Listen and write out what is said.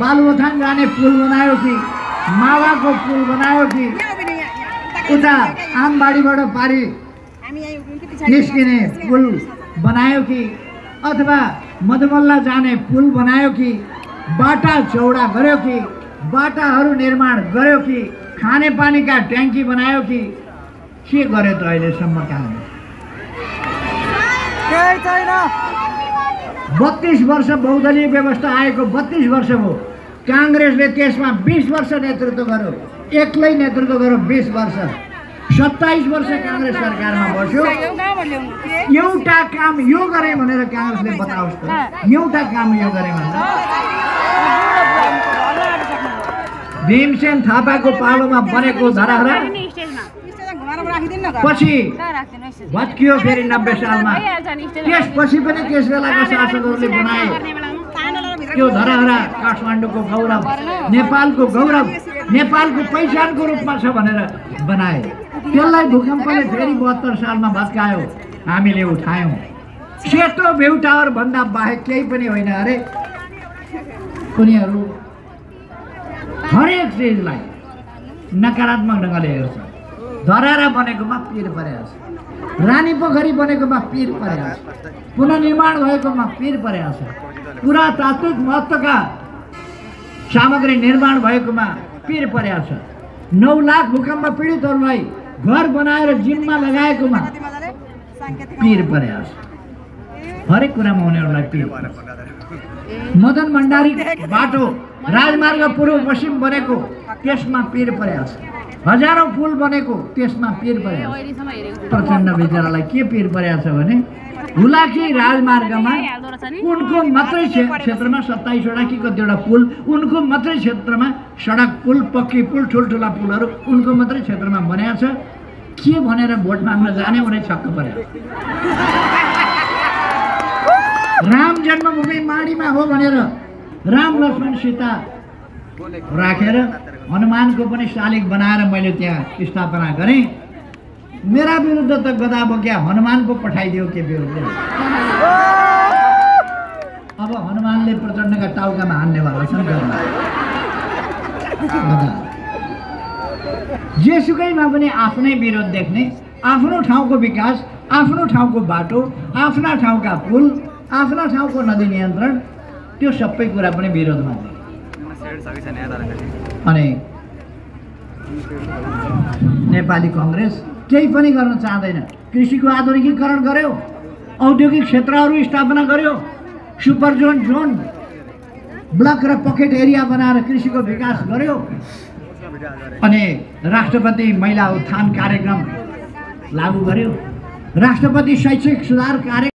बालुवथान जाने पुल बनायो कि मावाको पुल बनायो कि उता आमबाडीबाट पारी निस्किने पुल बनायो कि अथवा मधुमल्ला जाने पुल बनायो कि बाटा चौडा गर्यो कि बाटाहरू निर्माण गर्यो कि खानेपानीका ट्याङ्की बनायो कि के गर्यो त अहिलेसम्म काम बत्तिस वर्ष बहुदलीय व्यवस्था आएको बत्तिस वर्ष भयो काङ्ग्रेसले त्यसमा बिस वर्ष नेतृत्व गर्यो। एक्लै नेतृत्व गर्यो बिस वर्ष। सत्ताइस वर्ष काङ्ग्रेस सरकारमा बस्यो। एउटा काम यो गरेँ भनेर काङ्ग्रेसले बताओस् त। एउटा काम यो गरेँ भनेर। भीमसेन थापाको पालोमा बनेको धराहरा। पछि भत्कियो फेरि नब्बे सालमा त्यसपछि पनि त्यस बेलाका शासकहरूले बनाए त्यो धराहरा काठमाडौँको गौरव नेपालको गौरव नेपालको पहिचानको रूपमा छ भनेर बनाए। त्यसलाई भूकम्पले फेरि बहत्तर सालमा भत्कायो। हामीले उठायौँ। सेतो भ्यू टावर भन्दा बाहेक केही पनि होइन। अरे उनीहरू हरेक चिजलाई नकारात्मक ढङ्गले हेर्छ। धरारा बनेकोमा पिर परेको छ रानी पोखरी बनेकोमा पिर परेको छ पुनर्निर्माण भएकोमा पिर परेको छ पुरातात्विक महत्त्वका सामग्री निर्माण भएकोमा पिर परेको छ नौ लाख भूकम्प पीडितहरूलाई घर बनाएर जिम्मा लगाएकोमा पिर परेको छ हरेक कुरामा उनीहरूलाई पिर। मदन भण्डारी बाटो राजमार्ग पूर्व पश्चिम बनेको त्यसमा पिर परेको छ। हजारौँ पुल बनेको त्यसमा पिर परेको प्रचण्ड बिचरालाई के पिर परेको छ भने हुलाकी राजमार्गमा उनको मात्रै क्षे- क्षेत्रमा सत्ताइसवटा कि कतिवटा पुल उनको मात्रै क्षेत्रमा सडक पुल पक्की पुल ठुल्ठुला पुलहरू उनको मात्रै क्षेत्रमा बनाएको छ। के भनेर भोट माग्न जाने उनी छक्क परेको राम जन्मभूमि माडीमा हो भनेर राम लक्ष्मण सीता राखेर हनुमानको पनि शालिग बनाएर मैले त्यहाँ स्थापना गरेँ। मेरा विरुद्ध त गदा बोक्या हनुमान पो पठाइदियो के विरुद्ध? अब हनुमानले प्रचण्डका टाउकामा हान्नेवाला छन्। जेसुकैमा पनि आफ्नै विरोध देख्ने आफ्नो ठाउँको विकास आफ्नो ठाउँको बाटो आफ्ना ठाउँका पुल आफ्ना ठाउँको नदी नियन्त्रण त्यो सबै कुरा पनि विरोधमा देख्ने अनि नेपाली कङ्ग्रेस केही पनि गर्न चाहँदैन। कृषिको आधुनिकीकरण गर्यो औद्योगिक क्षेत्रहरू स्थापना गर्यो सुपर जोन जोन ब्लक र पकेट एरिया बनाएर कृषिको विकास गर्यो। अनि राष्ट्रपति महिला उत्थान कार्यक्रम लागू गर्यो। राष्ट्रपति शैक्षिक सुधार कार्य